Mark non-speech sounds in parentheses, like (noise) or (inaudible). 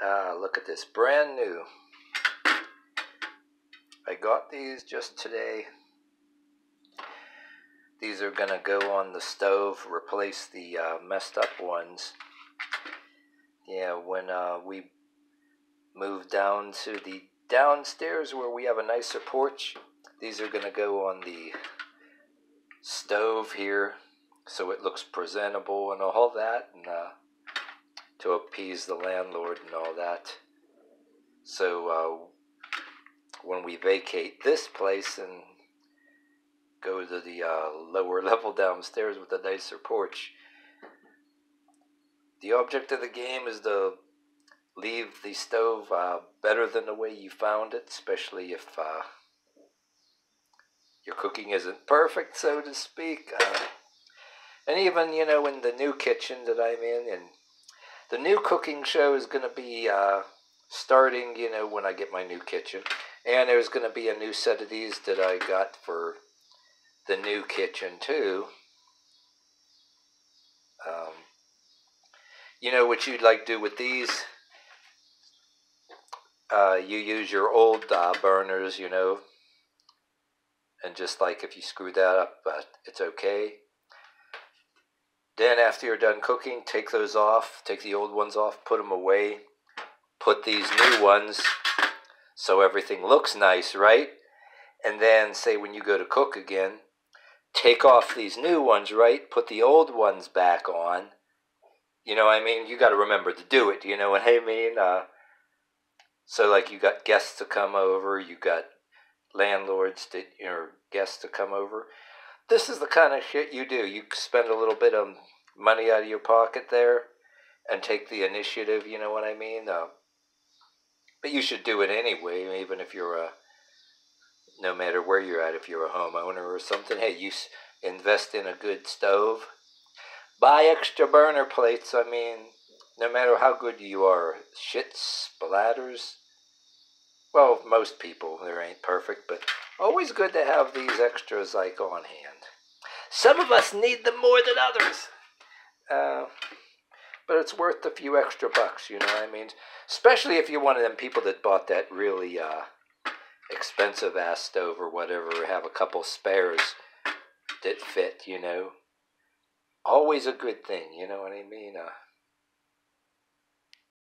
Ah, look at this, brand new. I got these just today. These are gonna go on the stove, replace the uh, messed up ones. Yeah, when uh, we move down to the downstairs where we have a nicer porch, these are gonna go on the stove here so it looks presentable and all that. And uh, to appease the landlord and all that. So uh, when we vacate this place and go to the uh, lower (laughs) level downstairs with a nicer porch, the object of the game is to leave the stove uh, better than the way you found it, especially if uh, your cooking isn't perfect, so to speak. Uh, and even, you know, in the new kitchen that I'm in, and the new cooking show is going to be uh, starting, you know, when I get my new kitchen. And there's going to be a new set of these that I got for the new kitchen, too. Um, you know what you'd like to do with these? Uh, you use your old uh, burners, you know, and just like if you screw that up, but it's okay. Then, after you're done cooking, take those off, take the old ones off, put them away, put these new ones so everything looks nice, right? And then, say when you go to cook again, take off these new ones, right? Put the old ones back on. You know, I mean, you got to remember to do it. You know what I mean? Uh, so, like, you got guests to come over, you got landlords to, you know, guests to come over this is the kind of shit you do. You spend a little bit of money out of your pocket there and take the initiative, you know what I mean? Uh, but you should do it anyway, even if you're a, no matter where you're at, if you're a homeowner or something. Hey, you invest in a good stove. Buy extra burner plates. I mean, no matter how good you are, shit splatters. Well, most people, there ain't perfect, but always good to have these extras like on hand. Some of us need them more than others. Uh, but it's worth a few extra bucks, you know what I mean? Especially if you're one of them people that bought that really uh, expensive ass stove or whatever, have a couple spares that fit, you know. Always a good thing, you know what I mean? Uh,